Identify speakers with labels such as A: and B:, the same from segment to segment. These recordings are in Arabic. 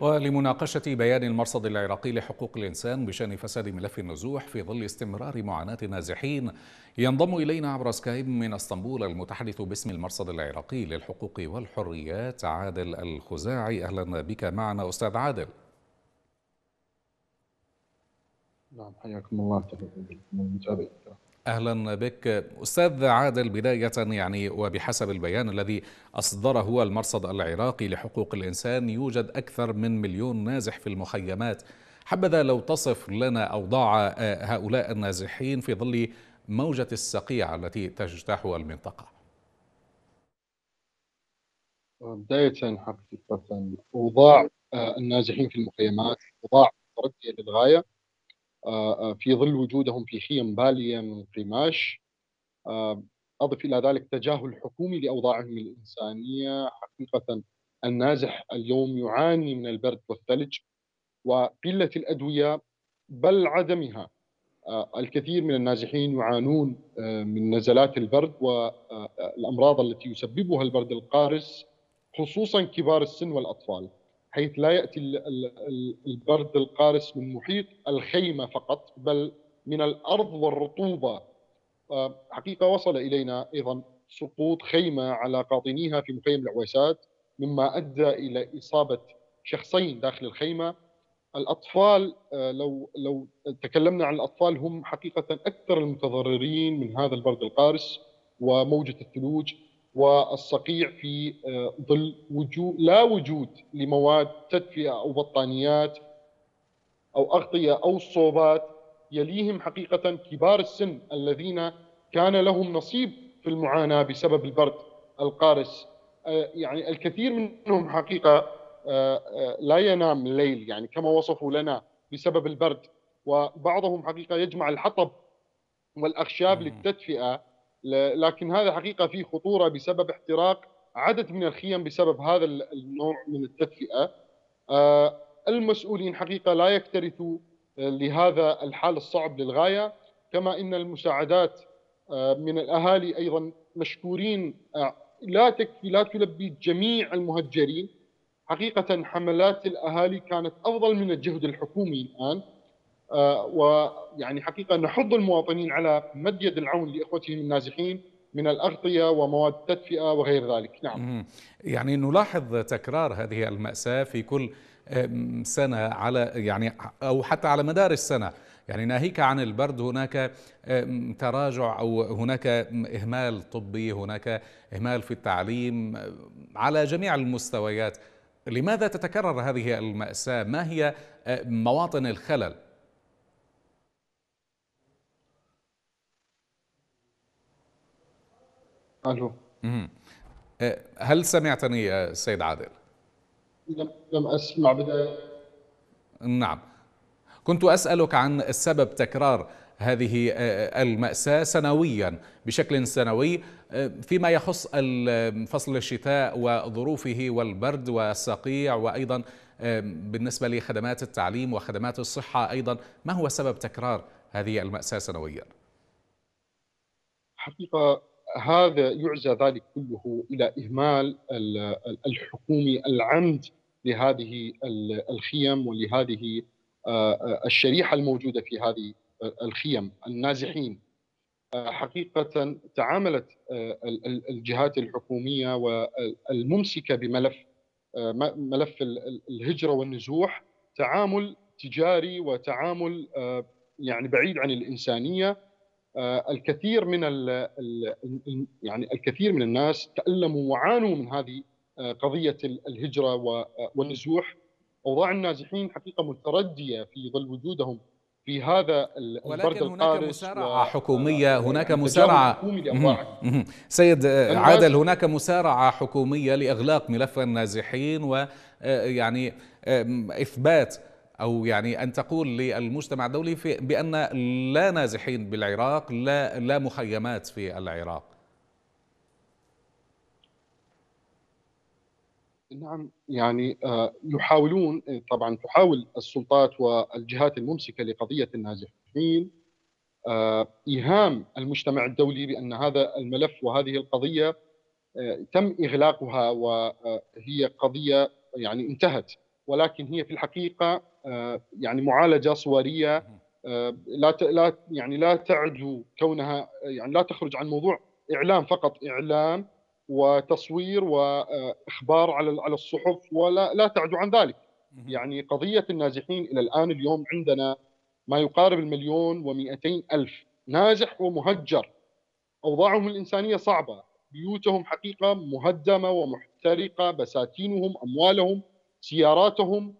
A: ولمناقشة بيان المرصد العراقي لحقوق الإنسان بشأن فساد ملف النزوح في ظل استمرار معاناة النازحين ينضم إلينا عبر سكايب من اسطنبول المتحدث باسم المرصد العراقي للحقوق والحريات عادل الخزاعي. أهلا بك معنا أستاذ عادل.
B: نعم حياكم الله. المتابعين
A: أهلا بك. أستاذ عادل بداية يعني وبحسب البيان الذي أصدره المرصد العراقي لحقوق الإنسان يوجد أكثر من مليون نازح في المخيمات. حبذا لو تصف لنا أوضاع هؤلاء النازحين في ظل موجة الصقيع التي تجتاح المنطقة.
B: بداية حقيقة أوضاع النازحين في المخيمات للغايه آه، آه، في ظل وجودهم في خيم باليه من قماش آه، أضف إلى ذلك تجاهل حكومي لأوضاعهم الإنسانية حقيقة النازح اليوم يعاني من البرد والثلج وقلة الأدوية بل عدمها. الكثير من النازحين يعانون من نزلات البرد والامراض التي يسببها البرد القارس خصوصا كبار السن والأطفال. حيث لا يأتي البرد القارس من محيط الخيمة فقط بل من الأرض والرطوبة. حقيقه وصل إلينا أيضا سقوط خيمة على قاطنيها في مخيم العويسات مما أدى إلى إصابة شخصين داخل الخيمة. الأطفال آه، لو لو تكلمنا عن الأطفال هم حقيقة أكثر المتضررين من هذا البرد القارس وموجة الثلوج. والصقيع في آه، ظل وجود لا وجود لمواد تدفئة أو بطانيات أو أغطية أو صوبات يليهم حقيقة كبار السن الذين كان لهم نصيب في المعاناة بسبب البرد القارس. آه، يعني الكثير منهم حقيقة آه، لا ينام الليل يعني كما وصفوا لنا بسبب البرد. وبعضهم حقيقة يجمع الحطب والأخشاب للتدفئة لكن هذا حقيقة فيه خطورة بسبب احتراق عدد من الخيم بسبب هذا النوع من التدفئة. آه، المسؤولين حقيقة لا يكترثوا آه، لهذا الحال الصعب للغاية. كما إن المساعدات آه، من الأهالي أيضا مشكورين لا تكفي لا تلبي جميع المهجرين. حقيقة حملات الأهالي كانت أفضل من الجهد الحكومي الآن. ويعني حقيقة نحض المواطنين على مد يد العون لإخوتهم النازحين من الأغطية ومواد التدفئة وغير ذلك، نعم.
A: يعني نلاحظ تكرار هذه المأساة في كل سنة على يعني أو حتى على مدار السنة، يعني ناهيك عن البرد هناك تراجع أو هناك إهمال طبي، هناك إهمال في التعليم على جميع المستويات. لماذا تتكرر هذه المأساة؟ ما هي مواطن الخلل؟
B: ألو
A: أه، هل سمعتني يا سيد عادل؟
B: لم لم أسمع بداية.
A: نعم. كنت أسألك عن سبب تكرار هذه أه، المأساة سنويا بشكل سنوي أه، فيما يخص فصل الشتاء وظروفه والبرد والصقيع وأيضا بالنسبة لخدمات التعليم وخدمات الصحة أيضا. ما هو سبب تكرار هذه المأساة سنويا؟
B: حقيقة هذا يعزى ذلك كله إلى إهمال الحكومي العمد لهذه الخيم ولهذه آه، آه، الشريحة الموجودة في هذه الخيم النازحين. آه، حقيقة تعاملت الجهات الحكومية والممسكة بملف ملف الهجرة والنزوح تعامل تجاري وتعامل يعني بعيد عن الإنسانية. الكثير من ال يعني الكثير من الناس تألموا وعانوا من هذه آه، قضية الهجرة والنزوح. أوضاع النازحين حقيقة متردية في ظل وجودهم في هذا
A: ولكن هناك مسارعة حكومية هناك مسارعة سيد عادل هناك مسارعة حكومية لإغلاق ملف النازحين ويعني إثبات أو يعني أن تقول للمجتمع الدولي في بأن لا نازحين بالعراق لا, لا مخيمات في العراق.
B: نعم يعني آه، يحاولون طبعا تحاول السلطات والجهات الممسكة لقضية النازحين آه، إيهام المجتمع الدولي بأن هذا الملف وهذه القضية آه، تم إغلاقها وهي قضية يعني انتهت ولكن هي في الحقيقة آه، يعني معالجة صورية آه، لا لا يعني لا تعدو كونها يعني لا تخرج عن موضوع إعلام فقط إعلام وتصوير وإخبار على على الصحف ولا لا تعدو عن ذلك. يعني قضية النازحين إلى الآن اليوم عندنا ما يقارب المليون ومئتين ألف نازح ومهجر. أوضاعهم الإنسانية صعبة بيوتهم حقيقة مهدمة ومحترقة بساتينهم أموالهم سياراتهم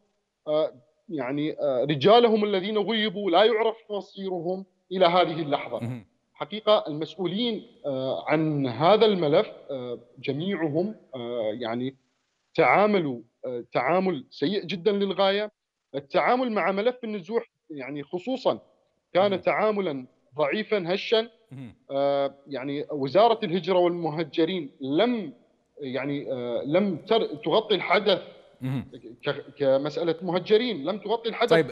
B: آه، يعني آه، رجالهم الذين غيبوا لا يعرف مصيرهم إلى هذه اللحظة. حقيقة المسؤولين آه، عن هذا الملف جميعهم يعني تعاملوا تعامل سيء جدا للغاية. التعامل مع ملف النزوح يعني خصوصا كان تعاملا ضعيفا هشا آه يعني وزارة الهجرة والمهجرين لم يعني آه لم تغطي الحدث كمسألة مهجرين لم تغطي الحدث
A: طيب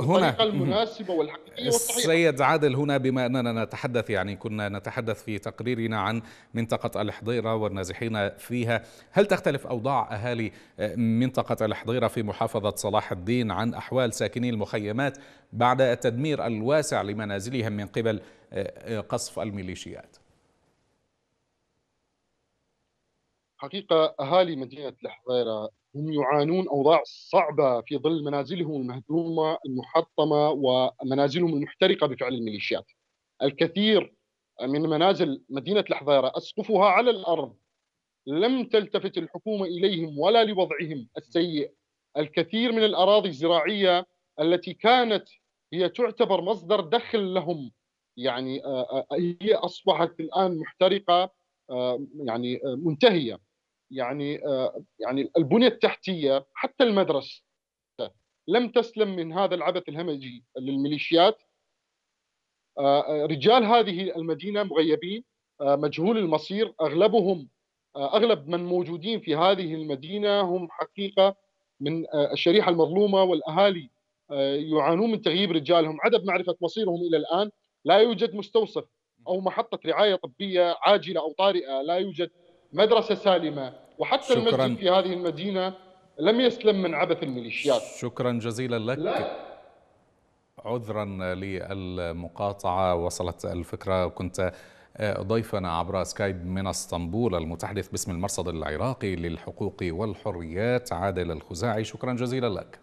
A: هنا
B: المناسبة والحقيقية والصحيحة.
A: سيد عادل هنا بما أننا نتحدث يعني كنا نتحدث في تقريرنا عن منطقة الحضيرة والنازحين فيها. هل تختلف أوضاع أهالي آه، منطقة الحضيرة في محافظة صلاح الدين عن أحوال ساكني المخيمات بعد التدمير الواسع لمنازلهم من قبل آه، قصف الميليشيات؟
B: حقيقة أهالي مدينة الحضيرة هم يعانون أوضاع صعبة في ظل منازلهم المهدومة المحطمة ومنازلهم المحترقة بفعل الميليشيات. الكثير من منازل مدينة الحضيرة أسقفها على الأرض لم تلتفت الحكومة إليهم ولا لوضعهم السيء. الكثير من الأراضي الزراعية التي كانت هي تعتبر مصدر دخل لهم يعني آه، آه، هي أصبحت الآن محترقة آه، يعني منتهية. يعني آه، يعني البنية التحتية حتى المدرسة لم تسلم من هذا العبث الهمجي للميليشيات. آه، آه، رجال هذه المدينة مغيبين مجهول المصير. أغلبهم أغلب من موجودين في هذه المدينة هم حقيقة من الشريحة المظلومة والأهالي يعانون من تغييب رجالهم. عدم معرفة مصيرهم إلى الآن لا يوجد مستوصف أو محطة رعاية طبية عاجلة أو طارئة لا يوجد مدرسة سالمة. وحتى شكرا. المسجد في هذه المدينة لم يسلم من عبث الميليشيات.
A: شكرا جزيلا لك. لا. عذرا للمقاطعة. وصلت الفكرة. كنت ضيفنا عبر سكايب من اسطنبول المتحدث باسم المرصد العراقي للحقوق والحريات عادل الخزاعي. شكرا جزيلا لك.